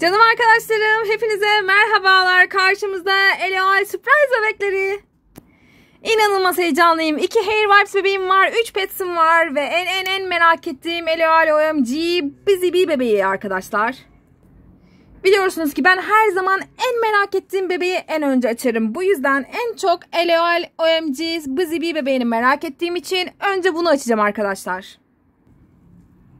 Canım arkadaşlarım hepinize merhabalar. Karşımızda LOL Surprise bebekleri. İnanılmaz heyecanlıyım. İki Hair Wipes bebeğim var. Üç Pets'im var. Ve en en en merak ettiğim LOL OMG Busy Bee bebeği arkadaşlar. Biliyorsunuz ki ben her zaman en merak ettiğim bebeği en önce açarım. Bu yüzden en çok LOL OMG Busy Bee bebeğini merak ettiğim için önce bunu açacağım arkadaşlar.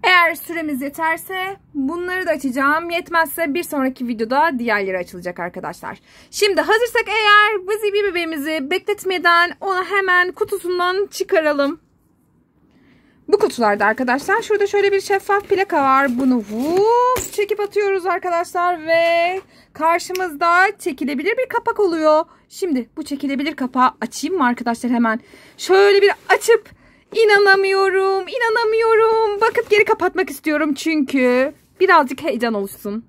Eğer süremiz yeterse bunları da açacağım. Yetmezse bir sonraki videoda diğerleri açılacak arkadaşlar. Şimdi hazırsak eğer Bee bebeğimizi bekletmeden onu hemen kutusundan çıkaralım. Bu kutularda arkadaşlar şurada şöyle bir şeffaf plaka var. Bunu vuf çekip atıyoruz arkadaşlar ve karşımızda çekilebilir bir kapak oluyor. Şimdi bu çekilebilir kapağı açayım mı arkadaşlar hemen? Şöyle bir açıp inanamıyorum, inanamıyorum. Bakıp geri kapatmak istiyorum çünkü birazcık heyecan oluşsun.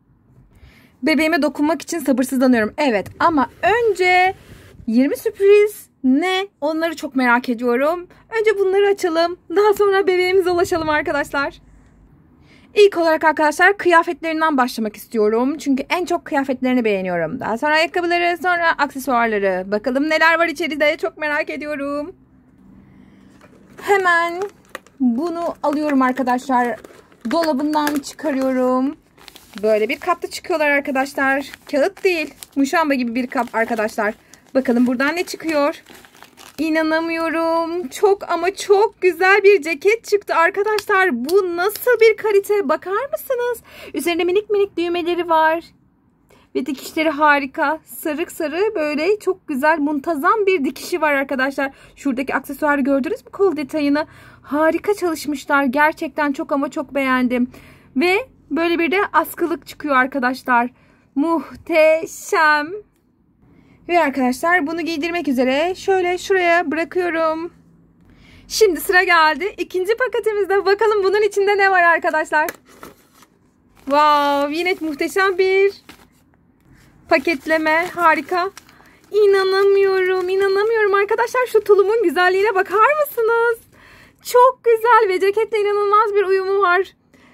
Bebeğime dokunmak için sabırsızlanıyorum. Evet ama önce 20 sürpriz ne? Onları çok merak ediyorum. Önce bunları açalım. Daha sonra bebeğimize ulaşalım arkadaşlar. İlk olarak arkadaşlar kıyafetlerinden başlamak istiyorum. Çünkü en çok kıyafetlerini beğeniyorum. Daha sonra ayakkabıları, sonra aksesuarları. Bakalım neler var içeride çok merak ediyorum. Hemen bunu alıyorum arkadaşlar. Dolabından çıkarıyorum. Böyle bir kapta çıkıyorlar arkadaşlar. Kağıt değil. Muşamba gibi bir kap arkadaşlar. Bakalım buradan ne çıkıyor. İnanamıyorum. Çok ama çok güzel bir ceket çıktı arkadaşlar. Bu nasıl bir kalite bakar mısınız? Üzerinde minik minik düğmeleri var. Ve dikişleri harika. Sarık sarı böyle çok güzel muntazam bir dikişi var arkadaşlar. Şuradaki aksesuarı gördünüz mü kol detayını? Harika çalışmışlar. Gerçekten çok ama çok beğendim. Ve böyle bir de askılık çıkıyor arkadaşlar. Muhteşem. Ve arkadaşlar bunu giydirmek üzere şöyle şuraya bırakıyorum. Şimdi sıra geldi. ikinci paketimizde bakalım bunun içinde ne var arkadaşlar. Wow yine muhteşem bir paketleme harika. İnanamıyorum inanamıyorum arkadaşlar şu tulumun güzelliğine bakar mısınız? Çok güzel ve ceketle inanılmaz bir uyumu var.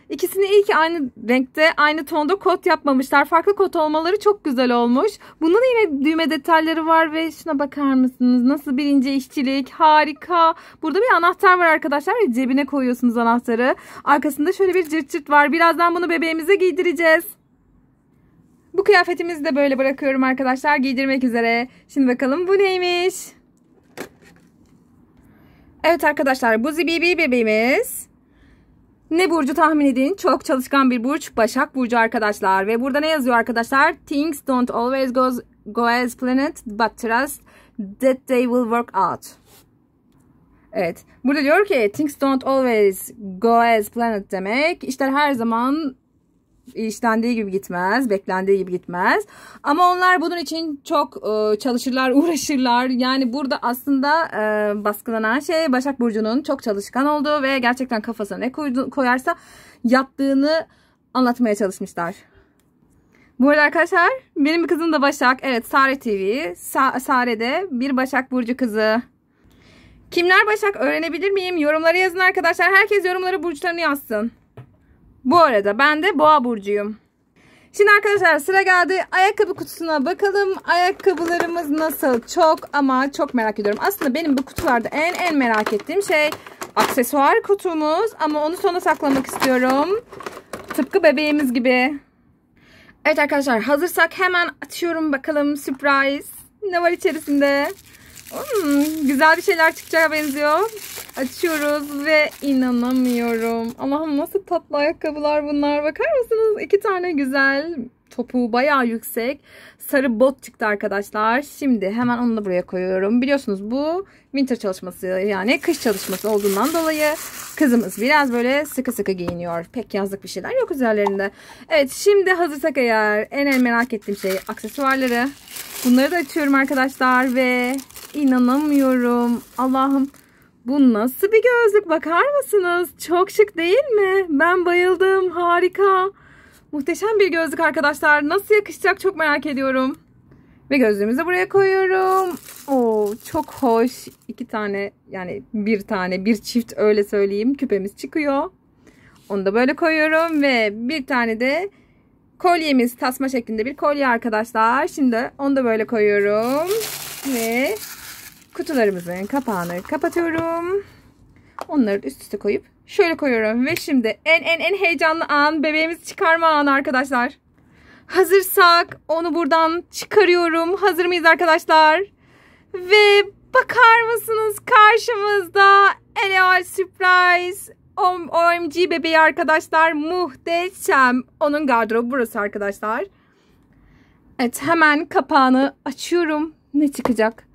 İkisini iyi ki aynı renkte, aynı tonda kot yapmamışlar. Farklı kot olmaları çok güzel olmuş. Bunun da yine düğme detayları var ve şuna bakar mısınız? Nasıl bir ince işçilik. Harika. Burada bir anahtar var arkadaşlar ve cebine koyuyorsunuz anahtarı. Arkasında şöyle bir cırt cırt var. Birazdan bunu bebeğimize giydireceğiz. Bu kıyafetimizi de böyle bırakıyorum arkadaşlar giydirmek üzere. Şimdi bakalım bu neymiş? Evet arkadaşlar bu ZBB bebeğimiz. Ne burcu tahmin edin? Çok çalışkan bir burç. Başak burcu arkadaşlar. Ve burada ne yazıyor arkadaşlar? Things don't always go, go as planned but trust that they will work out. Evet. Burada diyor ki things don't always go as planned demek. İşler her zaman istendiği gibi gitmez, beklendiği gibi gitmez. Ama onlar bunun için çok e, çalışırlar, uğraşırlar. Yani burada aslında e, baskılanan şey Başak Burcu'nun çok çalışkan olduğu ve gerçekten kafasına ne koyarsa yaptığını anlatmaya çalışmışlar. Bu arada arkadaşlar benim kızım da Başak. Evet Sare TV. Sa Sare'de bir Başak Burcu kızı. Kimler Başak öğrenebilir miyim? Yorumlara yazın arkadaşlar. Herkes yorumlara burçlarını yazsın. Bu arada ben de boğa burcuyum. Şimdi arkadaşlar sıra geldi ayakkabı kutusuna bakalım. Ayakkabılarımız nasıl? Çok ama çok merak ediyorum. Aslında benim bu kutularda en en merak ettiğim şey aksesuar kutumuz. Ama onu sona saklamak istiyorum. Tıpkı bebeğimiz gibi. Evet arkadaşlar hazırsak hemen açıyorum bakalım surprise. Ne var içerisinde? Hmm, güzel bir şeyler çıkacağı benziyor. Açıyoruz ve inanamıyorum. Allah'ım nasıl tatlı ayakkabılar bunlar. Bakar mısınız? İki tane güzel topu bayağı yüksek. Sarı bot çıktı arkadaşlar. Şimdi hemen onu da buraya koyuyorum. Biliyorsunuz bu winter çalışması yani kış çalışması olduğundan dolayı kızımız biraz böyle sıkı sıkı giyiniyor. Pek yazlık bir şeyler yok üzerlerinde. Evet şimdi hazırsak eğer en en merak ettiğim şey aksesuarları. Bunları da açıyorum arkadaşlar ve inanamıyorum. Allah'ım bu nasıl bir gözlük bakar mısınız? Çok şık değil mi? Ben bayıldım. Harika. Muhteşem bir gözlük arkadaşlar. Nasıl yakışacak çok merak ediyorum. Ve gözlüğümüzü buraya koyuyorum. Oo çok hoş. İki tane yani bir tane bir çift öyle söyleyeyim küpemiz çıkıyor. Onu da böyle koyuyorum ve bir tane de Kolyemiz tasma şeklinde bir kolye arkadaşlar. Şimdi onu da böyle koyuyorum. Ve kutularımızın kapağını kapatıyorum. Onları üst üste koyup şöyle koyuyorum. Ve şimdi en en en heyecanlı an bebeğimizi çıkarma anı arkadaşlar. Hazırsak onu buradan çıkarıyorum. Hazır mıyız arkadaşlar? Ve bakar mısınız karşımızda Eleal Surprise OMG bebeği arkadaşlar muhteşem. Onun gardırobu burası arkadaşlar. Evet hemen kapağını açıyorum. Ne çıkacak?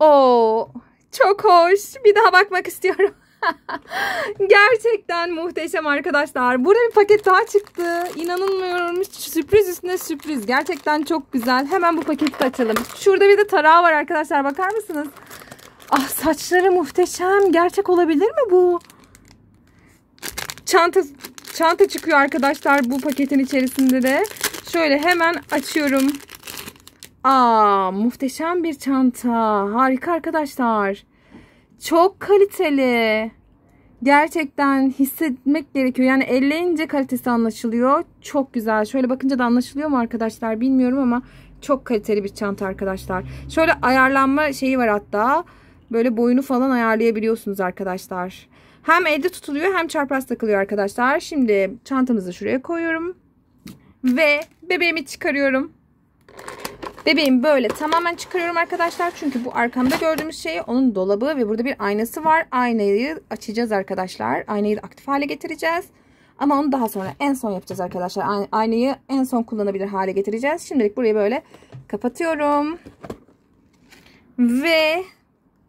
Oo çok hoş. Bir daha bakmak istiyorum. Gerçekten muhteşem arkadaşlar. Burada bir paket daha çıktı. İnanılmıyorum. Sürpriz üstüne sürpriz. Gerçekten çok güzel. Hemen bu paketi açalım. Şurada bir de tarağı var arkadaşlar. Bakar mısınız? Ah saçları muhteşem. Gerçek olabilir mi bu? Çanta çanta çıkıyor arkadaşlar bu paketin içerisinde de. Şöyle hemen açıyorum. Aa muhteşem bir çanta. Harika arkadaşlar. Çok kaliteli. Gerçekten hissetmek gerekiyor. Yani elleyince kalitesi anlaşılıyor. Çok güzel. Şöyle bakınca da anlaşılıyor mu arkadaşlar bilmiyorum ama çok kaliteli bir çanta arkadaşlar. Şöyle ayarlanma şeyi var hatta. Böyle boyunu falan ayarlayabiliyorsunuz arkadaşlar. Hem elde tutuluyor hem çarpaz takılıyor arkadaşlar. Şimdi çantamızı şuraya koyuyorum. Ve bebeğimi çıkarıyorum. Bebeğim böyle tamamen çıkarıyorum arkadaşlar. Çünkü bu arkamda gördüğümüz şey onun dolabı ve burada bir aynası var. Aynayı açacağız arkadaşlar. Aynayı aktif hale getireceğiz. Ama onu daha sonra en son yapacağız arkadaşlar. Aynayı en son kullanabilir hale getireceğiz. Şimdilik burayı böyle kapatıyorum. Ve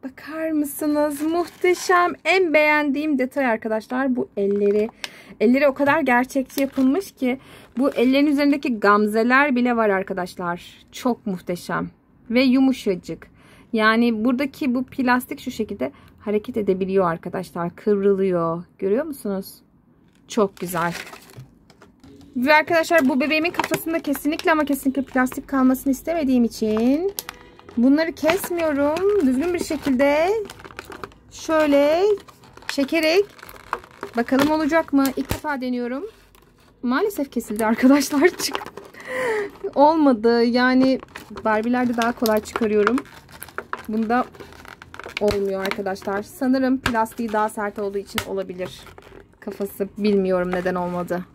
bakar mısınız? Muhteşem. En beğendiğim detay arkadaşlar bu elleri. Elleri o kadar gerçekçi yapılmış ki bu ellerin üzerindeki gamzeler bile var arkadaşlar. Çok muhteşem. Ve yumuşacık. Yani buradaki bu plastik şu şekilde hareket edebiliyor arkadaşlar. Kıvrılıyor. Görüyor musunuz? Çok güzel. Ve arkadaşlar bu bebeğimin kafasında kesinlikle ama kesinlikle plastik kalmasını istemediğim için bunları kesmiyorum. Düzgün bir şekilde şöyle çekerek bakalım olacak mı? İlk defa deniyorum. Maalesef kesildi arkadaşlar. Çık. Olmadı. Yani Barbie'lerde daha kolay çıkarıyorum. Bunda olmuyor arkadaşlar. Sanırım plastiği daha sert olduğu için olabilir. Kafası bilmiyorum neden olmadı.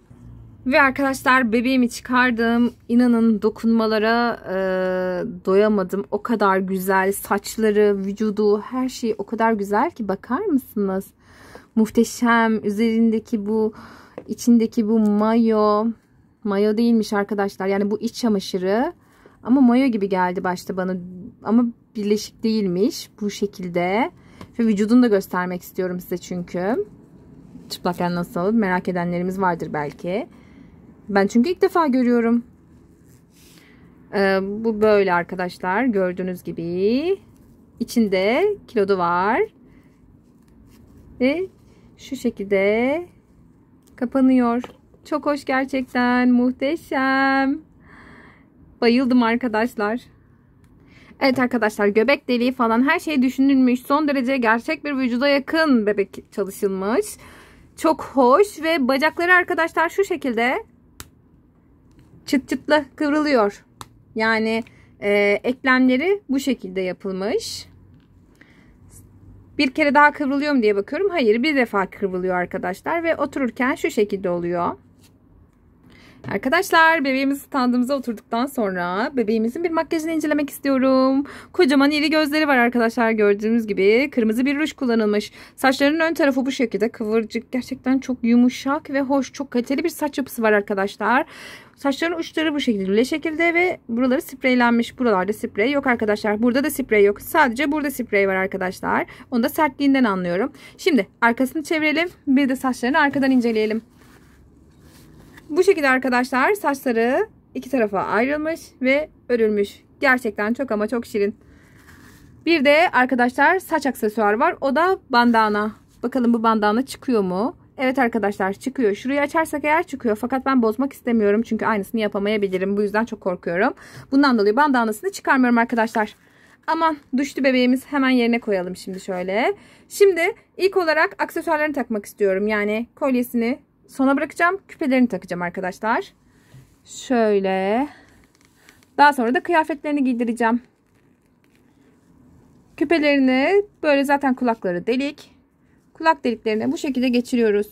Ve arkadaşlar bebeğimi çıkardım. İnanın dokunmalara e, doyamadım. O kadar güzel. Saçları, vücudu, her şey o kadar güzel ki bakar mısınız? Muhteşem. Üzerindeki bu içindeki bu mayo mayo değilmiş arkadaşlar. Yani bu iç çamaşırı ama mayo gibi geldi başta bana. Ama birleşik değilmiş bu şekilde. Ve vücudunu da göstermek istiyorum size çünkü. Çıplakken nasıl merak edenlerimiz vardır belki. Ben çünkü ilk defa görüyorum. Ee, bu böyle arkadaşlar. Gördüğünüz gibi. içinde kilodu var. Ve şu şekilde kapanıyor. Çok hoş gerçekten. Muhteşem. Bayıldım arkadaşlar. Evet arkadaşlar göbek deliği falan her şey düşünülmüş. Son derece gerçek bir vücuda yakın bebek çalışılmış. Çok hoş ve bacakları arkadaşlar şu şekilde çıt çıtla kıvrılıyor. Yani e, eklemleri bu şekilde yapılmış. Bir kere daha kıvrılıyor mu diye bakıyorum. Hayır bir defa kıvrılıyor arkadaşlar ve otururken şu şekilde oluyor. Arkadaşlar bebeğimiz standımıza oturduktan sonra bebeğimizin bir makyajını incelemek istiyorum. Kocaman iri gözleri var arkadaşlar gördüğünüz gibi. Kırmızı bir ruj kullanılmış. Saçlarının ön tarafı bu şekilde kıvırcık. Gerçekten çok yumuşak ve hoş. Çok kaliteli bir saç yapısı var arkadaşlar. Saçların uçları bu şekilde şekilde ve buraları spreylenmiş. Buralarda sprey yok arkadaşlar. Burada da sprey yok. Sadece burada sprey var arkadaşlar. Onu da sertliğinden anlıyorum. Şimdi arkasını çevirelim. Bir de saçlarını arkadan inceleyelim. Bu şekilde arkadaşlar saçları iki tarafa ayrılmış ve örülmüş. Gerçekten çok ama çok şirin. Bir de arkadaşlar saç aksesuar var. O da bandana. Bakalım bu bandana çıkıyor mu? Evet arkadaşlar çıkıyor. Şurayı açarsak eğer çıkıyor. Fakat ben bozmak istemiyorum. Çünkü aynısını yapamayabilirim. Bu yüzden çok korkuyorum. Bundan dolayı bandanasını çıkarmıyorum arkadaşlar. Aman düştü bebeğimiz. Hemen yerine koyalım şimdi şöyle. Şimdi ilk olarak aksesuarlarını takmak istiyorum. Yani kolyesini sona bırakacağım. Küpelerini takacağım arkadaşlar. Şöyle. Daha sonra da kıyafetlerini giydireceğim. Küpelerini böyle zaten kulakları delik. Kulak deliklerine bu şekilde geçiriyoruz.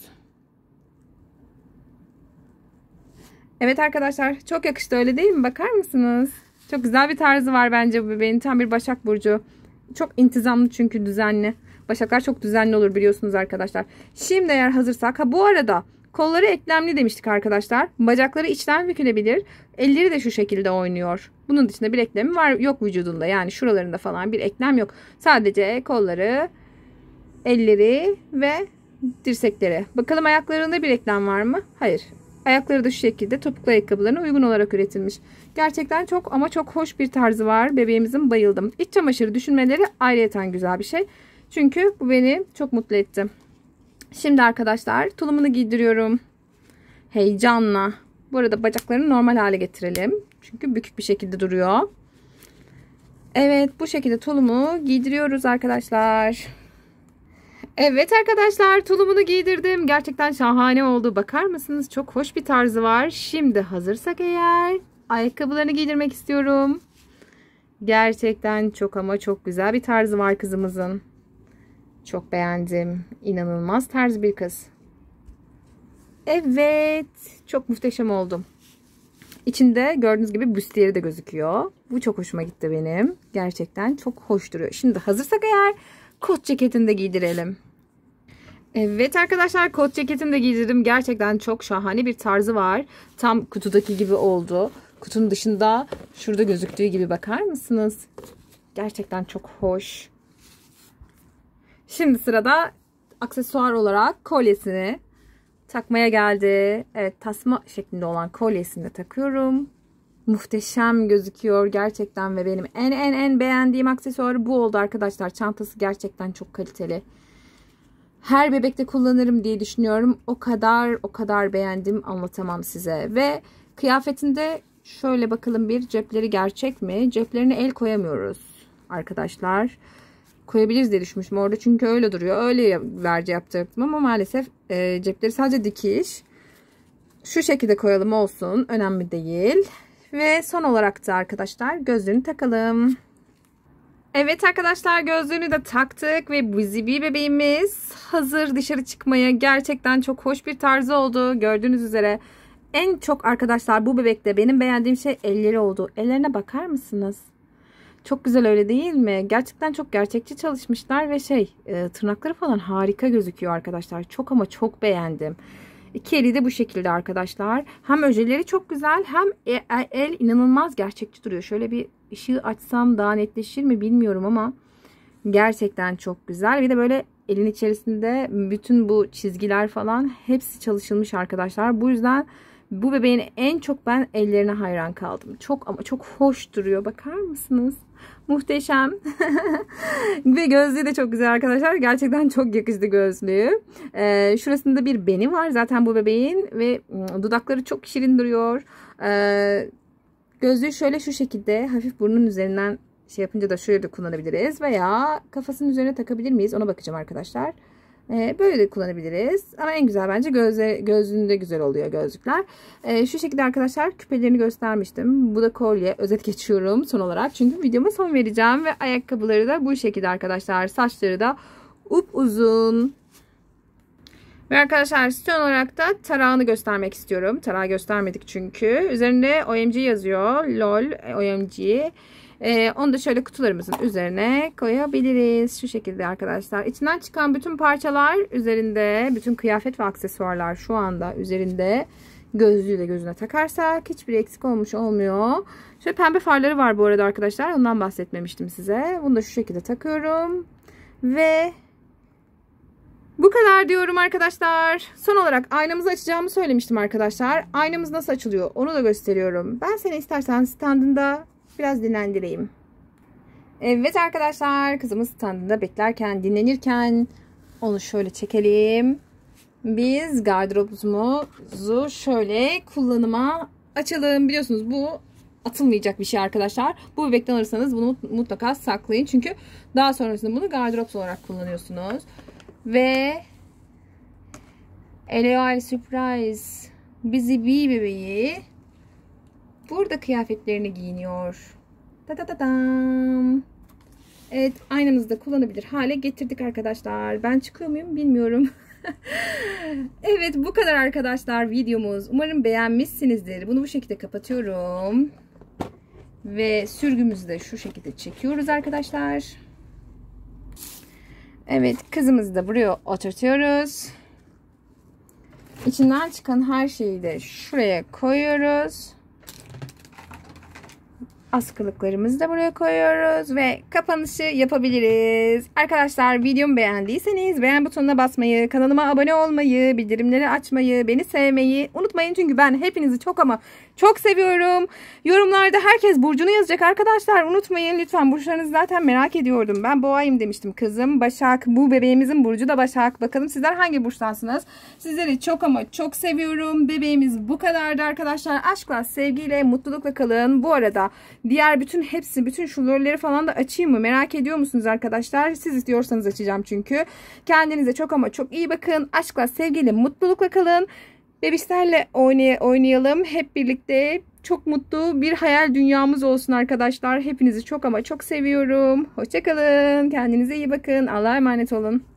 Evet arkadaşlar çok yakıştı öyle değil mi? Bakar mısınız? Çok güzel bir tarzı var bence bu bebeğin. Tam bir Başak Burcu. Çok intizamlı çünkü düzenli. Başaklar çok düzenli olur biliyorsunuz arkadaşlar. Şimdi eğer hazırsak. Ha bu arada kolları eklemli demiştik arkadaşlar. Bacakları içten bükülebilir. Elleri de şu şekilde oynuyor. Bunun dışında bir eklemi var yok vücudunda. Yani şuralarında falan bir eklem yok. Sadece kolları, elleri ve dirsekleri. Bakalım ayaklarında bir eklem var mı? Hayır. Ayakları da şu şekilde topuklu ayakkabılarına uygun olarak üretilmiş. Gerçekten çok ama çok hoş bir tarzı var. Bebeğimizin bayıldım. İç çamaşırı düşünmeleri ayrıyeten güzel bir şey. Çünkü bu beni çok mutlu etti. Şimdi arkadaşlar tulumunu giydiriyorum. Heyecanla. Bu arada bacaklarını normal hale getirelim. Çünkü bükük bir şekilde duruyor. Evet bu şekilde tulumu giydiriyoruz arkadaşlar. Evet arkadaşlar tulumunu giydirdim. Gerçekten şahane oldu. Bakar mısınız? Çok hoş bir tarzı var. Şimdi hazırsak eğer ayakkabılarını giydirmek istiyorum. Gerçekten çok ama çok güzel bir tarzı var kızımızın. Çok beğendim. İnanılmaz tarz bir kız. Evet. Çok muhteşem oldum. İçinde gördüğünüz gibi büstiyeri de gözüküyor. Bu çok hoşuma gitti benim. Gerçekten çok hoş duruyor. Şimdi hazırsak eğer kot ceketini de giydirelim. Evet arkadaşlar kot ceketini de giydirdim. Gerçekten çok şahane bir tarzı var. Tam kutudaki gibi oldu. Kutunun dışında şurada gözüktüğü gibi bakar mısınız? Gerçekten çok hoş. Şimdi sırada aksesuar olarak kolyesini takmaya geldi. Evet tasma şeklinde olan kolyesini de takıyorum. Muhteşem gözüküyor gerçekten ve benim en en en beğendiğim aksesuarı bu oldu arkadaşlar. Çantası gerçekten çok kaliteli. Her bebekte kullanırım diye düşünüyorum. O kadar o kadar beğendim anlatamam size. Ve kıyafetinde şöyle bakalım bir cepleri gerçek mi? Ceplerine el koyamıyoruz arkadaşlar koyabiliriz diye düşünmüştüm orada. Çünkü öyle duruyor. Öyle verce yapacaktım ama maalesef e, cepleri sadece dikiş. Şu şekilde koyalım olsun. Önemli değil. Ve son olarak da arkadaşlar gözlüğünü takalım. Evet arkadaşlar gözlüğünü de taktık ve Buzibi bebeğimiz hazır dışarı çıkmaya gerçekten çok hoş bir tarzı oldu. Gördüğünüz üzere en çok arkadaşlar bu bebekte benim beğendiğim şey elleri oldu. Ellerine bakar mısınız? Çok güzel öyle değil mi? Gerçekten çok gerçekçi çalışmışlar ve şey e, tırnakları falan harika gözüküyor arkadaşlar. Çok ama çok beğendim. İki eli de bu şekilde arkadaşlar. Hem öjeleri çok güzel hem el, e, el inanılmaz gerçekçi duruyor. Şöyle bir ışığı açsam daha netleşir mi bilmiyorum ama gerçekten çok güzel. Bir de böyle elin içerisinde bütün bu çizgiler falan hepsi çalışılmış arkadaşlar. Bu yüzden bu bebeğin en çok ben ellerine hayran kaldım. Çok ama çok hoş duruyor. Bakar mısınız? Muhteşem. ve gözlüğü de çok güzel arkadaşlar. Gerçekten çok yakıştı gözlüğü. Ee, şurasında bir beni var zaten bu bebeğin. Ve ıı, dudakları çok şirin duruyor. Ee, gözlüğü şöyle şu şekilde hafif burnun üzerinden şey yapınca da şöyle de kullanabiliriz. Veya kafasının üzerine takabilir miyiz? Ona bakacağım arkadaşlar. Ee, böyle de kullanabiliriz. Ama en güzel bence gözle, gözlüğünde güzel oluyor gözlükler. Ee, şu şekilde arkadaşlar küpelerini göstermiştim. Bu da kolye. Özet geçiyorum son olarak. Çünkü videoma son vereceğim. Ve ayakkabıları da bu şekilde arkadaşlar. Saçları da up uzun. Ve arkadaşlar son olarak da tarağını göstermek istiyorum. Tarağı göstermedik çünkü. Üzerinde OMG yazıyor. LOL OMG. Ee, onu da şöyle kutularımızın üzerine koyabiliriz. Şu şekilde arkadaşlar. İçinden çıkan bütün parçalar üzerinde. Bütün kıyafet ve aksesuarlar şu anda üzerinde. Gözlüğü de gözüne takarsak hiçbir eksik olmuş olmuyor. Şöyle pembe farları var bu arada arkadaşlar. Ondan bahsetmemiştim size. Bunu da şu şekilde takıyorum. Ve kadar diyorum arkadaşlar. Son olarak aynamızı açacağımı söylemiştim arkadaşlar. Aynamız nasıl açılıyor onu da gösteriyorum. Ben seni istersen standında biraz dinlendireyim. Evet arkadaşlar kızımız standında beklerken dinlenirken onu şöyle çekelim. Biz gardırobumuzu şöyle kullanıma açalım. Biliyorsunuz bu atılmayacak bir şey arkadaşlar. Bu bebekten alırsanız bunu mutlaka saklayın. Çünkü daha sonrasında bunu gardırop olarak kullanıyorsunuz. Ve LOL Surprise Bizi bir bebeği burada kıyafetlerini giyiniyor. Ta ta ta tam. Evet aynamızda kullanabilir hale getirdik arkadaşlar. Ben çıkıyor muyum bilmiyorum. evet bu kadar arkadaşlar videomuz. Umarım beğenmişsinizdir. Bunu bu şekilde kapatıyorum. Ve sürgümüzü de şu şekilde çekiyoruz arkadaşlar. Evet kızımızı da buraya oturtuyoruz. İçinden çıkan her şeyi de şuraya koyuyoruz askılıklarımızı da buraya koyuyoruz ve kapanışı yapabiliriz. Arkadaşlar videomu beğendiyseniz beğen butonuna basmayı, kanalıma abone olmayı, bildirimleri açmayı, beni sevmeyi unutmayın. Çünkü ben hepinizi çok ama çok seviyorum. Yorumlarda herkes burcunu yazacak arkadaşlar. Unutmayın lütfen burçlarınızı zaten merak ediyordum. Ben boğayım demiştim kızım. Başak bu bebeğimizin burcu da Başak. Bakalım sizler hangi burçtansınız? Sizleri çok ama çok seviyorum. Bebeğimiz bu kadardı arkadaşlar. Aşkla, sevgiyle, mutlulukla kalın. Bu arada diğer bütün hepsi, bütün şu lolleri falan da açayım mı? Merak ediyor musunuz arkadaşlar? Siz istiyorsanız açacağım çünkü. Kendinize çok ama çok iyi bakın. Aşkla, sevgiyle, mutlulukla kalın. Bebişlerle oynay oynayalım. Hep birlikte çok mutlu bir hayal dünyamız olsun arkadaşlar. Hepinizi çok ama çok seviyorum. Hoşçakalın. Kendinize iyi bakın. Allah'a emanet olun.